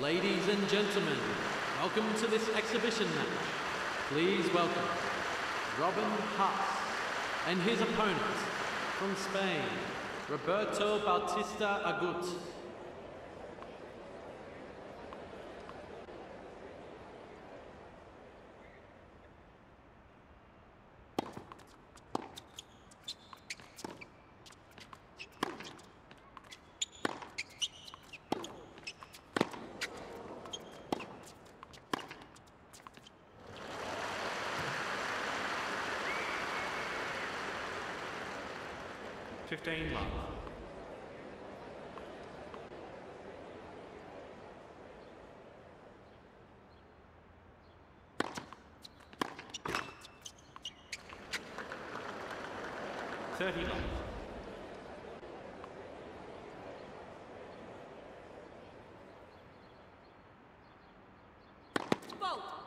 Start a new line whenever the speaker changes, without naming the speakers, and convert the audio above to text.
Ladies and gentlemen, welcome to this exhibition match. Please welcome Robin Haase and his opponent from Spain, Roberto Bautista Agut.
15 love. Thirty love. Vote.